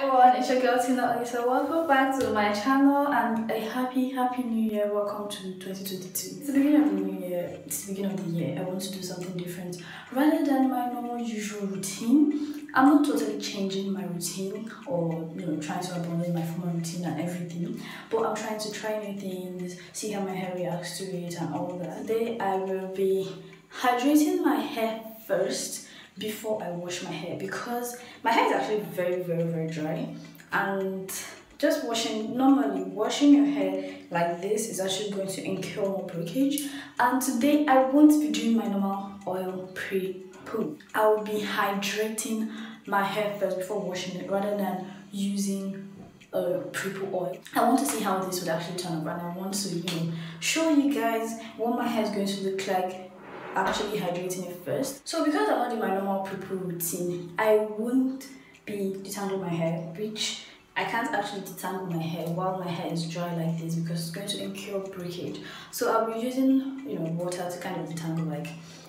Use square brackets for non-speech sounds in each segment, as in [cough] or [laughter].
everyone, it's your girl Tina Oliseh. Welcome back to my channel and a happy, happy new year. Welcome to 2022. It's the beginning of the new year. It's the beginning of the year. I want to do something different. Rather than my normal usual routine, I'm not totally changing my routine or you know trying to abandon my former routine and everything. But I'm trying to try new things, see how my hair reacts to it and all that. Today I will be hydrating my hair first before I wash my hair because my hair is actually very very very dry and just washing normally washing your hair like this is actually going to incur more breakage and today I won't be doing my normal oil pre-poo. I will be hydrating my hair first before washing it rather than using a pre-poo oil. I want to see how this would actually turn out and I want to you know show you guys what my hair is going to look like actually hydrating it first. So because I'm not doing my normal pre-poo routine, I won't be detangling my hair, which I can't actually detangle my hair while my hair is dry like this because it's going to incur breakage. So I'll be using you know water to kind of detangle like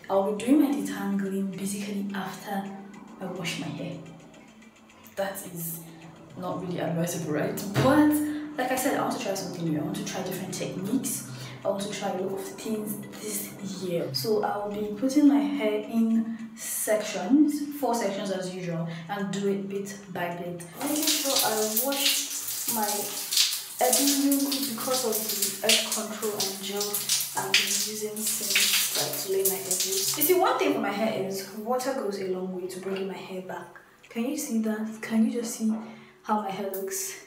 I'll be doing my detangling basically after I wash my hair. That is not really advisable, right? But like I said, I want to try something new. I want to try different techniques I want to try a lot of things this year. Mm. So I'll be putting my hair in sections, four sections as usual, and do it bit by bit. Making sure I wash my edge because of the edge control and gel I've been using since like to lay my edges. You see, one thing for my hair is water goes a long way to bringing my hair back. Can you see that? Can you just see how my hair looks?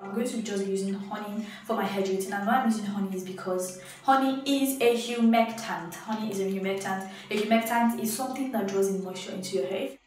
I'm going to be just using honey for my hydrating and why I'm using honey is because honey is a humectant. Honey is a humectant. A humectant is something that draws in moisture into your hair.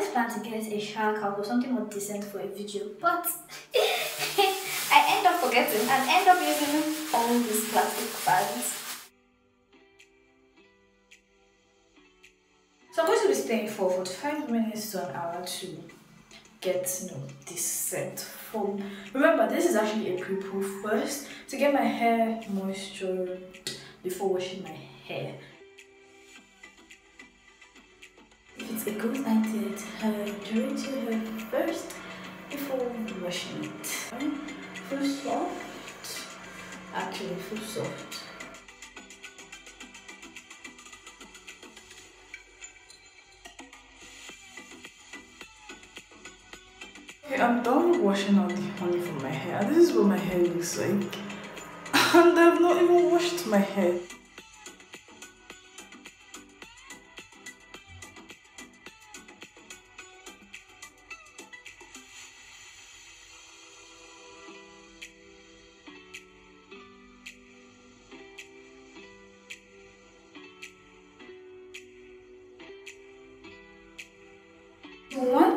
Always plan to get a shower cap or something more decent for a video, but [laughs] I end up forgetting and end up using all these plastic bags. So I'm going to be staying for 45 minutes to an hour to get you know this set remember this is actually a pre-poo first to get my hair moisture before washing my hair it's a good idea to hydrate your hair first before washing it. Full soft, actually full soft. Okay, I'm done washing out the honey from my hair. This is what my hair looks like. [laughs] And I've not even washed my hair.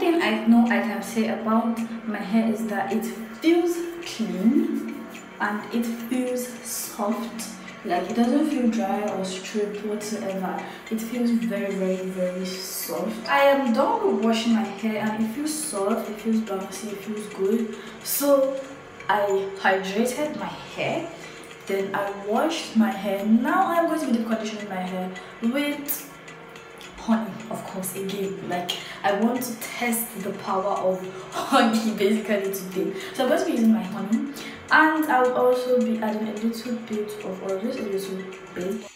Thing I know I can say about my hair is that it feels clean and it feels soft. Like it doesn't feel dry or stripped whatsoever. It feels very, very, very soft. I am done with washing my hair and it feels soft, it feels bouncy, it feels good. So I hydrated my hair, then I washed my hair. Now I'm going to be deep conditioning my hair with honey of course again like i want to test the power of [laughs] honey basically today. So i'm going to be using my honey and i'll also be adding a little bit of oil just a little bit.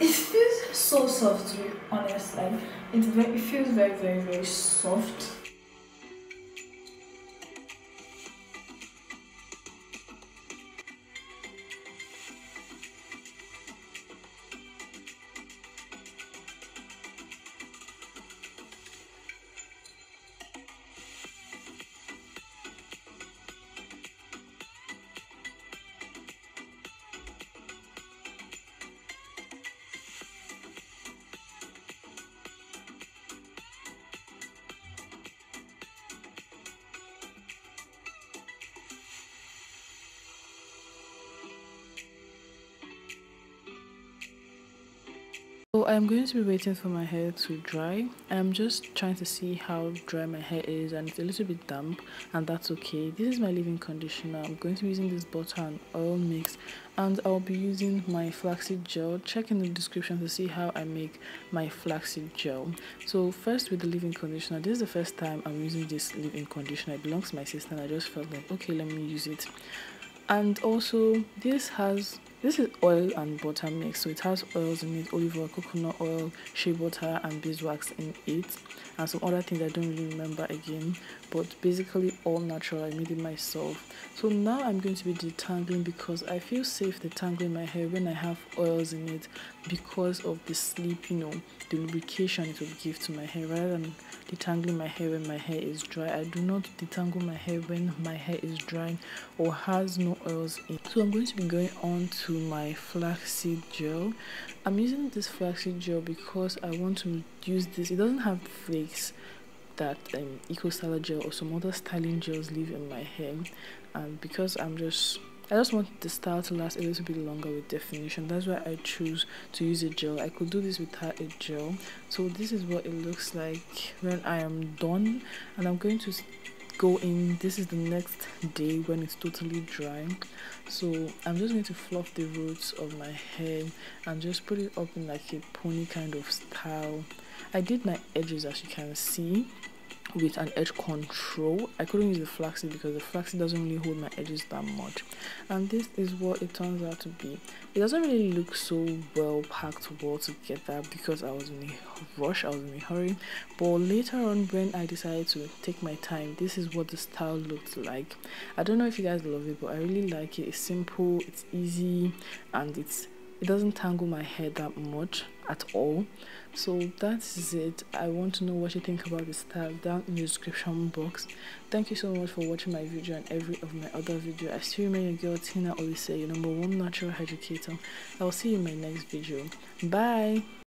It feels so soft to be honest like very, it feels very very very soft so i'm going to be waiting for my hair to dry. I'm just trying to see how dry my hair is and it's a little bit damp and that's okay. This is my leave-in conditioner. I'm going to be using this butter and oil mix and i'll be using my flaxseed gel. Check in the description to see how i make my flaxseed gel. So first with the leave-in conditioner this is the first time i'm using this leave-in conditioner. It belongs to my sister and i just felt like okay let me use it. And also this has this is oil and butter mix so it has oils in it olive oil coconut oil shea butter and beeswax in it and some other things i don't really remember again but basically all natural. I made it myself. So now i'm going to be detangling because i feel safe detangling my hair when i have oils in it because of the sleep you know the lubrication it will give to my hair. Rather than detangling my hair when my hair is dry i do not detangle my hair when my hair is dry or has no oils in. So i'm going to be going on to my flaxseed gel. I'm using this flaxseed gel because i want to use this. It doesn't have flakes that um, eco styler gel or some other styling gels leave in my hair. And because i'm just I just want the style to last a little bit longer with definition. That's why I choose to use a gel. I could do this without a gel. So this is what it looks like when I am done. And I'm going to go in. This is the next day when it's totally dry. So I'm just going to fluff the roots of my hair and just put it up in like a pony kind of style. I did my edges as you can see with an edge control. I couldn't use the flaxseed because the flaxseed doesn't really hold my edges that much. And this is what it turns out to be. It doesn't really look so well packed well together because i was in a rush i was in a hurry. But later on when i decided to take my time this is what the style looked like. I don't know if you guys love it but i really like it. It's simple it's easy and it's it doesn't tangle my hair that much at all so that is it. I want to know what you think about the style down in the description box. Thank you so much for watching my video and every of my other video. I still remain your girl tina Oliseh your number one natural educator. I'll see you in my next video. Bye